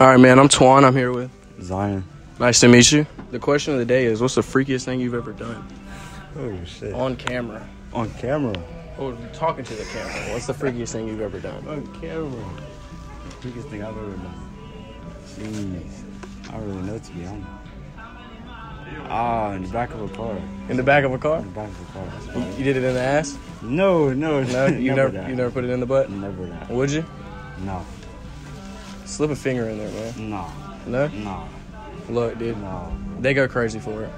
All right, man. I'm Twan. I'm here with. Zion. Nice to meet you. The question of the day is, what's the freakiest thing you've ever done Oh shit. on camera? On camera. Or talking to the camera. What's the freakiest thing you've ever done? On camera. Biggest thing I've ever done. Jeez. I don't really know to be honest. Ah, in the back of a car. In the back of a car? In the back of a car. That's You, about it. you did it in the ass? No, no, No, you never, that. you never put it in the butt. Never that. Would you? No, Slip a finger in there, man. no, No. no, Look, dude, no. they go crazy for it.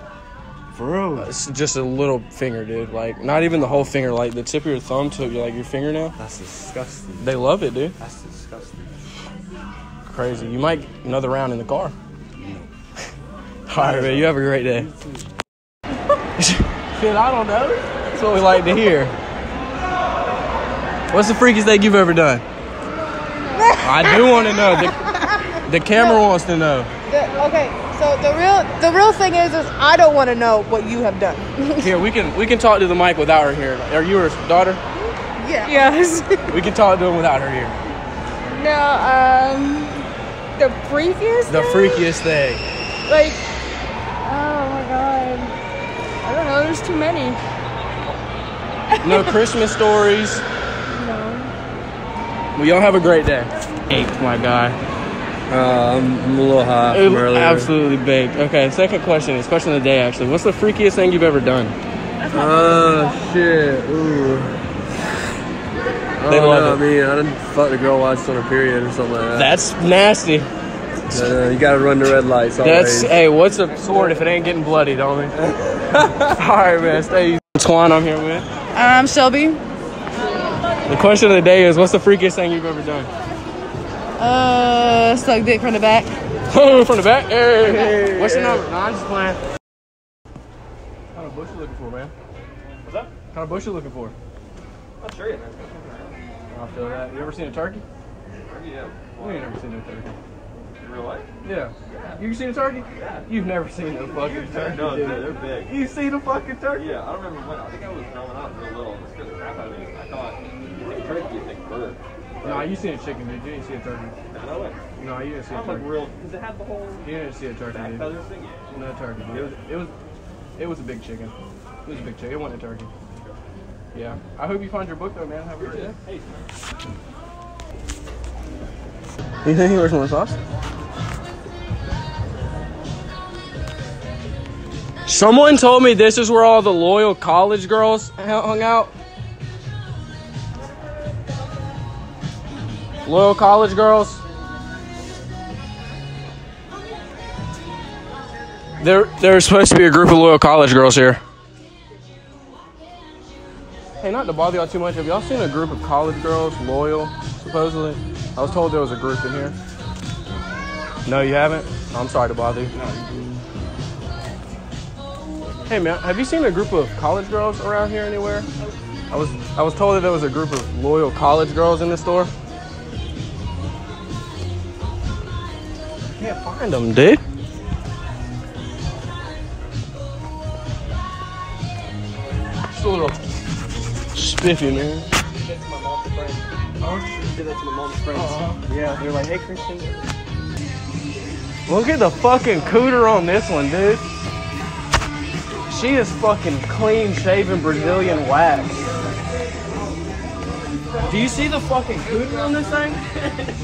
For real? Uh, it's just a little finger, dude. Like not even the whole finger, like the tip of your thumb to like your fingernail. That's disgusting. They love it, dude. That's disgusting. Crazy. You might another round in the car. No. All right, man. You have a great day. Shit, I don't know. That's what we like to hear. What's the freakiest thing you've ever done? I do want to know. The, the camera wants to know. The- okay, so the real the real thing is is I don't want to know what you have done. Here, we can we can talk to the mic without her here. Are you her daughter? yeah. Yes. We can talk to him without her here. no, um, the freakiest. The thing? freakiest thing. Like, oh my god, I don't know. There's too many. No Christmas stories. No. Well, y'all have a great day. Eight, my guy. Uh, I'm, I'm a little high from earlier. Absolutely baked. Okay, second question is question of the day actually. What's the freakiest thing you've ever done? Oh shit. Ooh. They oh, love no, it. I mean, I didn't fuck the girl whilst on a period or something like that. That's nasty. Uh, you gotta run the red lights always. That's hey, what's a sword if it ain't getting bloody, don't we? All right, man. Stay easy. Twan, I'm here with. Um, Shelby. The question of the day is, what's the freakiest thing you've ever done? Uh, suck dick from the back. From the back. Hey, what's your number? No, I'm just playing. What kind of bush you looking for, man? What's that? What kind of bush you looking for? Not sure yet, man. I feel that. You ever seen a turkey? Turkey, yeah. We ain't never seen a turkey. In real life? Yeah. You seen a turkey? Yeah. You've never seen a fucking turkey. No, dude. they're, they're big. You seen a fucking turkey? Yeah, I don't remember when. I think I was you seen a chicken, dude. You didn't see a turkey. No way. No, you didn't see a I'm like turkey. real, Does it have the whole You didn't see a turkey, back dude. feathers thing. Yeah. No turkey. Dude. It was, it was, it was a big chicken. It was a big chicken. It wasn't a turkey. Yeah. I hope you find your book though, man. Have a great day. Hey, You think he wears more sauce? Someone told me this is where all the loyal college girls hung out. Loyal college girls. There, there's supposed to be a group of loyal college girls here. Hey, not to bother y'all too much, have y'all seen a group of college girls, loyal, supposedly? I was told there was a group in here. No, you haven't? I'm sorry to bother you. Hey man, have you seen a group of college girls around here anywhere? I was I was told that there was a group of loyal college girls in the store. Can't find them, dude. Just a little spiffy, man. did that to my mom's friends. Yeah, they're like, hey Christian. Look at the fucking cooter on this one, dude. She is fucking clean shaven Brazilian wax. Do you see the fucking cooter on this thing?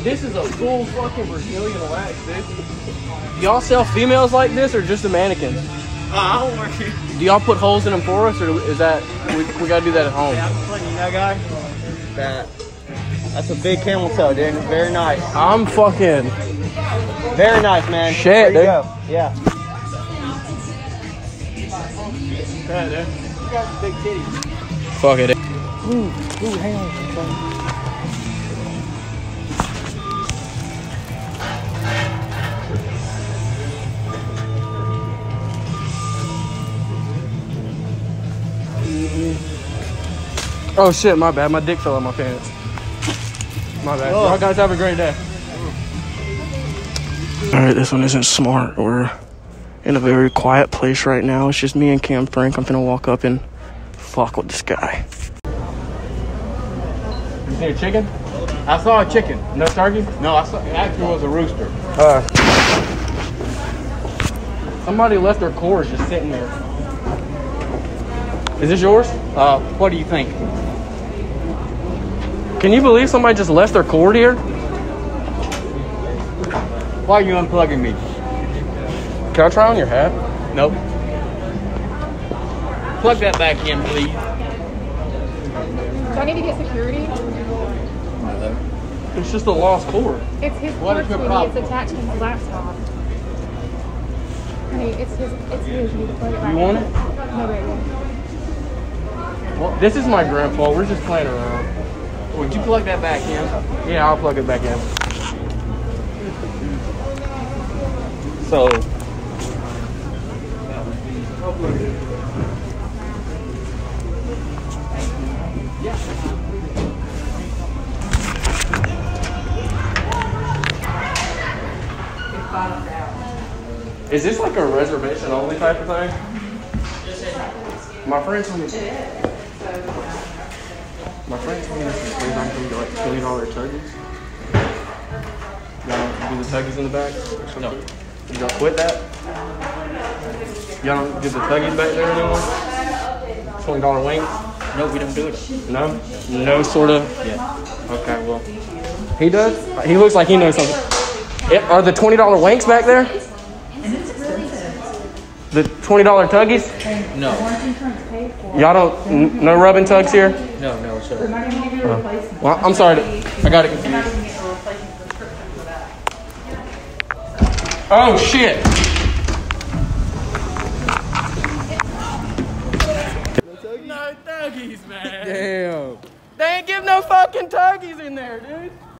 this is a full fucking Brazilian wax, dude. Y'all sell females like this or just the mannequins? Uh, I don't work here. Do y'all put holes in them for us or is that, we, we gotta do that at home? I'm letting you know, guy. That. That's a big camel toe, dude. It's very nice. I'm fucking, Very nice, man. Shit, There you dude. go. Yeah. you got big titties. fuck it. Ooh, hang on. Oh shit, my bad. My dick fell in my pants. My bad. Y'all guys have a great day. Alright, this one isn't smart. We're in a very quiet place right now. It's just me and Cam Frank. I'm gonna walk up and fuck with this guy. You see a chicken? I saw a chicken. No turkey? No, I saw. It actually was a rooster. Uh, somebody left their cord just sitting there. Is this yours? Uh, what do you think? Can you believe somebody just left their cord here? Why are you unplugging me? Can I try on your hat? Nope. Plug that back in, please. Do I need to get security? It's just a lost cord. It's his What cord, your sweetie. It's attached to his laptop. Honey, it's his. It's his. You need it back You want it? No, baby. Well, this is my grandpa. We're just playing around. Would you plug that back in? Yeah, I'll plug it back in. So. Is this like a reservation only type of thing? My friend told me. My friend told me this is goes on to like twenty dollar tuggies. Y'all don't the tuggies in the back? No. Don't quit that? Y'all don't do the tuggies back there anymore? Twenty dollar wings? No, we don't do it. No? No sort of? Yeah. Okay, well. He does? He looks like he knows something. Are the twenty dollar wanks back there? The twenty dollar tuggies? No. Y'all don't n- no rubbing tugs here? No, no, sir. Well, I'm sorry. to- I got it confused. Oh shit! No tuggies, man. Damn. They ain't give no fucking tuggies in there, dude.